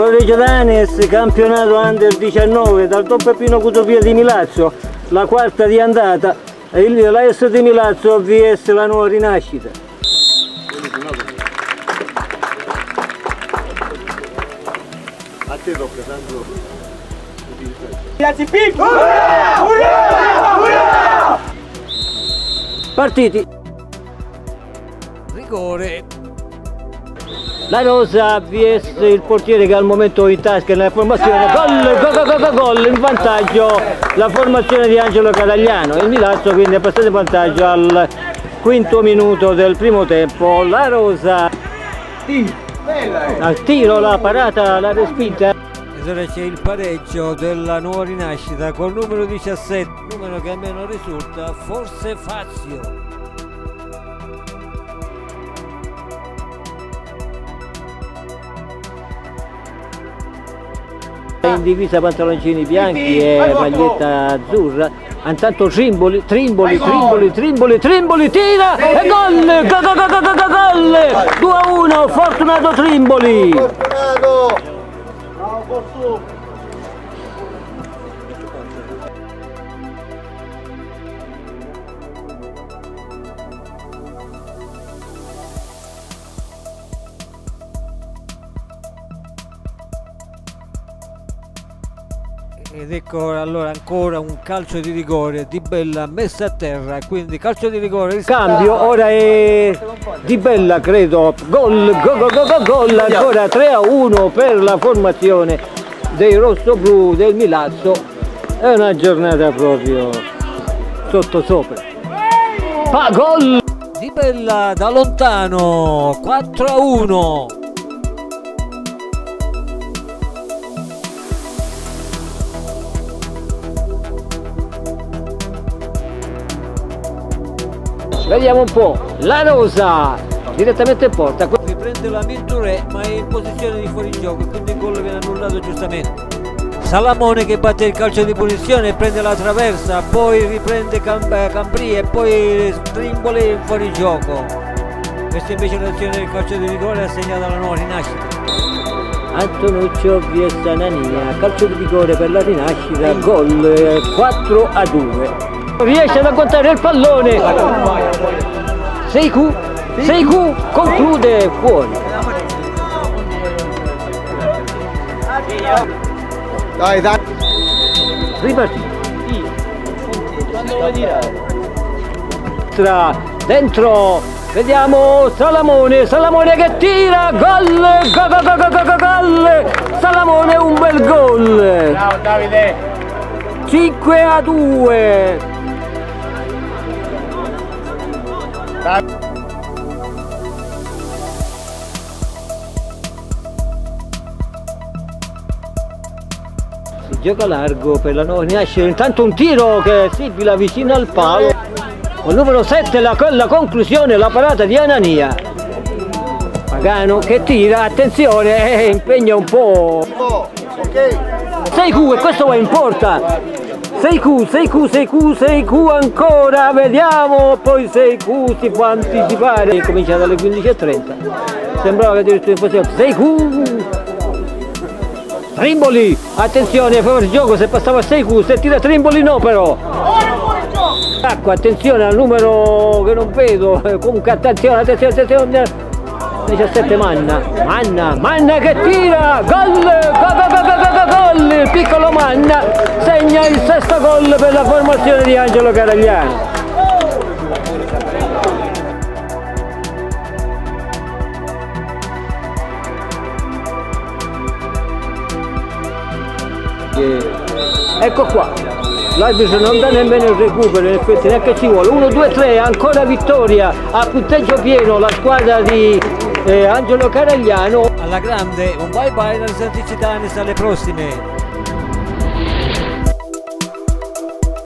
Pareggio Danes, campionato under 19 dal Toppeppino Cutopia di Milazzo, la quarta di andata, il, la S di Milazzo vs la nuova rinascita. A te tocca, Sandro. Ragazzi, pip! Partiti! Rigore. La Rosa vs il portiere che al momento in tasca nella formazione, gol, gol, gol, gol, in vantaggio la formazione di Angelo Catagliano, il Milazzo quindi è passato in vantaggio al quinto minuto del primo tempo, la Rosa al tiro, la parata, la respinta. Ed ora c'è il pareggio della nuova rinascita col numero 17, numero che almeno risulta forse Fazio. In divisa pantaloncini bianchi e maglietta azzurra. Intanto Trimboli, Trimboli, Trimboli, Trimboli, Trimboli tira e gol, gol, gol, gol, gol, gol, 2 a 1, fortunato Trimboli! Fortunato! Bravo, Fortu! Ed ecco allora ancora un calcio di rigore di Bella messa a terra, quindi calcio di rigore. cambio, ora è Di Bella credo, gol, gol, gol, gol, gol, ancora 3 a 1 per la formazione dei rossoblu del Milazzo, è una giornata proprio sotto sopra. Pa, gol! Di Bella da lontano, 4 a 1. Vediamo un po', la Rosa direttamente in porta. Riprende la Milture ma è in posizione di fuorigioco, quindi il gol viene annullato giustamente. Salamone che batte il calcio di punizione e prende la traversa, poi riprende Cam- eh, e poi Strimboli in fuorigioco. Questa invece è l'azione del calcio di rigore assegnata alla nuova rinascita. Antonuccio vs Anania, calcio di rigore per la rinascita, gol eh, 4 a 2. Riesce ad agguantare il pallone. Seiku, Seiku conclude fuori. Dai, dai! Ripartito. Tra, dentro, vediamo Salamone, Salamone che tira, gol, gol, gol, gol, gol, gol, gol, Salamone un bel gol. Ciao Davide! 5 a 2. Si gioca largo per la nuova rinascita, intanto un tiro che sibila vicino al palo. Con numero 7 la, la conclusione, la parata di Anania. Pagano che tira, attenzione, eh, impegna un po'. Ok! 6Q e questo va in porta 6Q, 6Q, 6Q, 6Q ancora, vediamo, poi 6Q si può anticipare, comincia dalle 15.30, sembrava che addirittura posizione, 6Q, Trimboli, attenzione, fuori gioco se passava a 6Q, se tira Trimboli no però, Acqua, attenzione al numero che non vedo, comunque attenzione, attenzione, attenzione, 17 Manna, Manna, Manna che tira, gol, gol, gol, gol, gol, gol, piccolo Manna segna il gol per la formazione di Angelo Caragliano. Ecco qua, l'arbitro non dà nemmeno il recupero, in effetti neanche ci vuole. 1, 2, 3, ancora vittoria a punteggio pieno la squadra di eh, Angelo Caragliano. Alla grande, un bye bye da Santi Citanis alle prossime.